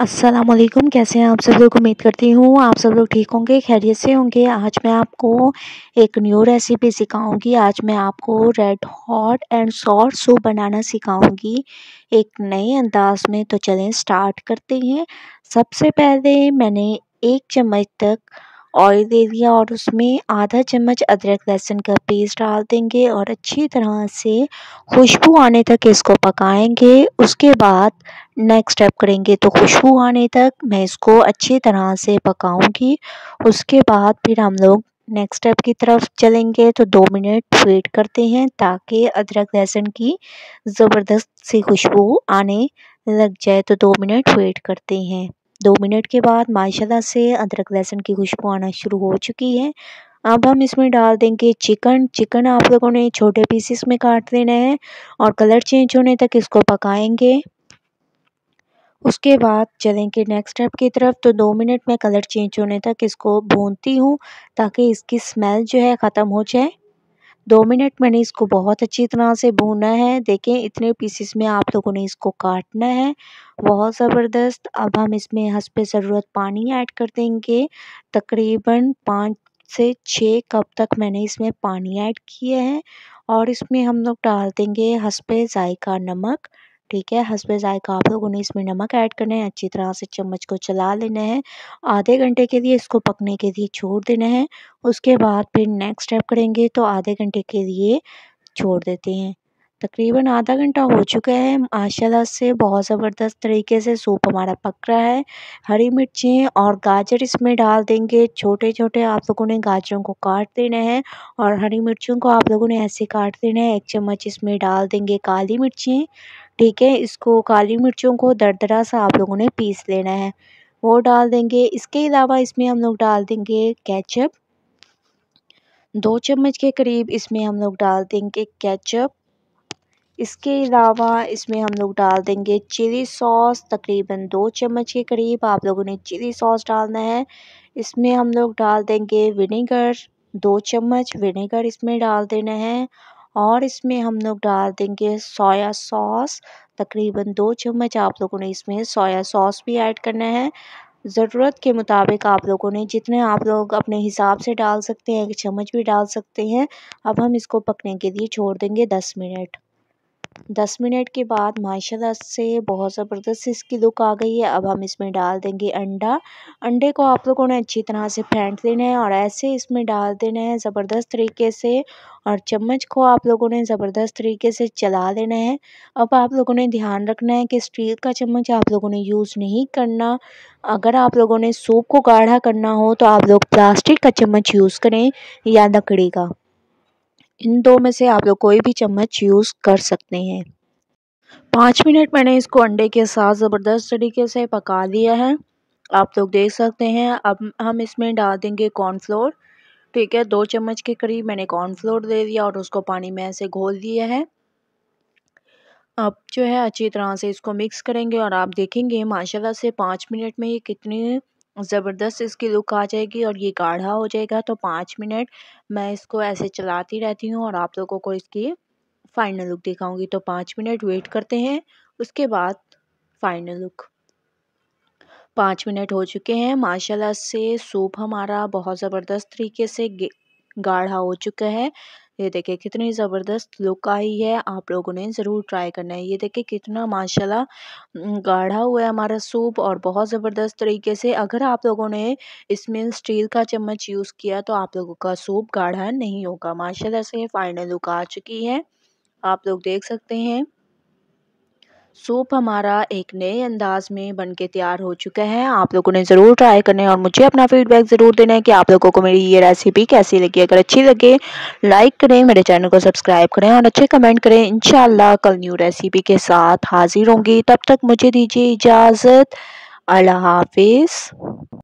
अस्सलाम वालेकुम कैसे हैं आप सब लोग? उम्मीद करती हूँ आप सब लोग ठीक होंगे, खैरियत से होंगे। आज मैं आपको एक न्यू रेसिपी सिखाऊँगी। आज मैं आपको red hot and soft soup बनाना सिखाऊँगी। एक नए अंदाज में तो चलें स्टार्ट करते हैं। सबसे पहले मैंने एक चम्मच तक ऑयल दे दिया और उसमें आधा चम्मच अदरक लहसुन का पेस्ट डाल देंगे और अच्छी तरह से खुशबू आने तक इसको पकाएँगे। उसके बाद नेक्स्ट स्टेप करेंगे तो खुशबू आने तक मैं इसको अच्छी तरह से पकाऊँगी। उसके बाद फिर हम लोग नेक्स्ट स्टेप की तरफ़ चलेंगे तो दो मिनट वेट करते हैं ताकि अदरक लहसुन की ज़बरदस्त सी खुशबू आने लग जाए तो दो मिनट वेट करते हैं। दो मिनट के बाद माशाल्लाह से अदरक लहसुन की खुशबू आना शुरू हो चुकी है। अब हम इसमें डाल देंगे चिकन। चिकन आप लोगों ने छोटे पीसेस में काट देना है और कलर चेंज होने तक इसको पकाएँगे। उसके बाद चलेंगे नेक्स्ट स्टेप की तरफ़। तो दो मिनट में कलर चेंज होने तक इसको भूनती हूँ ताकि इसकी स्मेल जो है ख़त्म हो जाए। दो मिनट मैंने इसको बहुत अच्छी तरह से भूना है। देखें, इतने पीसेस में आप लोगों ने इसको काटना है। बहुत ज़बरदस्त। अब हम इसमें हंसपे ज़रूरत पानी ऐड कर देंगे। तकरीबन पाँच से छः कप तक मैंने इसमें पानी ऐड किया है और इसमें हम लोग डाल देंगे हंसपे जायका नमक। ठीक है हसबे जायका आप लोगों ने इसमें नमक ऐड करना है, अच्छी तरह से चम्मच को चला लेना है, आधे घंटे के लिए इसको पकने के लिए छोड़ देना है, उसके बाद फिर नेक्स्ट स्टेप करेंगे तो आधे घंटे के लिए छोड़ देते हैं। तकरीबन आधा घंटा हो चुका है, माशाल्लाह से बहुत ज़बरदस्त तरीके से सूप हमारा पक रहा है, हरी मिर्चें और गाजर इसमें डाल देंगे छोटे छोटे आप लोगों ने गाजरों को काट देना है और हरी मिर्चों को आप लोगों ने ऐसे काट देना है, एक चम्मच इसमें डाल देंगे काली मिर्चें ठीक है, इसको काली मिर्चों को दरदरा सा आप लोगों ने पीस लेना है। वो डाल देंगे। इसके अलावा इसमें हम लोग डाल देंगे केचप। दो चम्मच के करीब इसमें हम लोग डाल देंगे केचप। इसके अलावा इसमें हम लोग डाल देंगे चिली सॉस। तकरीबन दो चम्मच के करीब आप लोगों ने चिली सॉस डालना है। इसमें हम लोग डाल देंगे विनेगर। दो चम्मच विनेगर इसमें डाल देना है। और इसमें हम लोग डाल देंगे सोया सॉस तकरीबन दो चम्मच आप लोगों ने इसमें सोया सॉस भी ऐड करना है। ज़रूरत के मुताबिक आप लोगों ने जितने आप लोग अपने हिसाब से डाल सकते हैं, एक चम्मच भी डाल सकते हैं। अब हम इसको पकने के लिए छोड़ देंगे दस मिनट। दस मिनट के बाद माशाल्लाह से बहुत ज़बरदस्त इसकी लुक आ गई है। अब हम इसमें डाल देंगे अंडा। अंडे को आप लोगों ने अच्छी तरह से फेंट देना है और ऐसे इसमें डाल देना है ज़बरदस्त तरीके से और चम्मच को आप लोगों ने ज़बरदस्त तरीके से चला लेना है। अब आप लोगों ने ध्यान रखना है कि स्टील का चम्मच आप लोगों ने यूज़ नहीं करना। अगर आप लोगों ने सूप को गाढ़ा करना हो तो आप लोग प्लास्टिक का चम्मच यूज़ करें या लकड़ी का। इन दो में से आप लोग कोई भी चम्मच यूज़ कर सकते हैं। पाँच मिनट मैंने इसको अंडे के साथ ज़बरदस्त तरीके से पका लिया है। आप लोग देख सकते हैं, अब हम इसमें डाल देंगे कॉर्नफ्लोर ठीक है, दो चम्मच के करीब मैंने कॉर्नफ्लोर दे दिया और उसको पानी में ऐसे घोल दिया है। अब जो है अच्छी तरह से इसको मिक्स करेंगे और आप देखेंगे माशाल्लाह से पाँच मिनट में ये कितनी ज़बरदस्त इसकी लुक आ जाएगी और ये गाढ़ा हो जाएगा। तो पाँच मिनट मैं इसको ऐसे चलाती रहती हूँ और आप लोगों को इसकी फ़ाइनल लुक दिखाऊँगी। तो पाँच मिनट वेट करते हैं, उसके बाद फ़ाइनल लुक। पाँच मिनट हो चुके हैं। माशाल्लाह से सूप हमारा बहुत ज़बरदस्त तरीके से गाढ़ा हो चुका है। ये देखिए, कितनी ज़बरदस्त लुक आई है, आप लोगों ने ज़रूर ट्राई करना है। ये देखिए, कितना माशाल्लाह गाढ़ा हुआ है हमारा सूप और बहुत ज़बरदस्त तरीके से अगर आप लोगों ने इसमें स्टील का चम्मच यूज़ किया तो आप लोगों का सूप गाढ़ा नहीं होगा। माशाल्लाह से फाइनल लुक आ चुकी है। आप लोग देख सकते हैं। सूप हमारा एक नए अंदाज में बन के तैयार हो चुका है। आप लोगों ने ज़रूर ट्राई करना है और मुझे अपना फीडबैक ज़रूर देना है कि आप लोगों को मेरी ये रेसिपी कैसी लगी। अगर अच्छी लगे लाइक करें, मेरे चैनल को सब्सक्राइब करें और अच्छे कमेंट करें। इन कल न्यू रेसिपी के साथ हाजिर होंगी। तब तक मुझे दीजिए इजाज़त। अल्लाह हाफिज़।